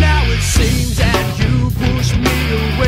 now it seems that you push me away.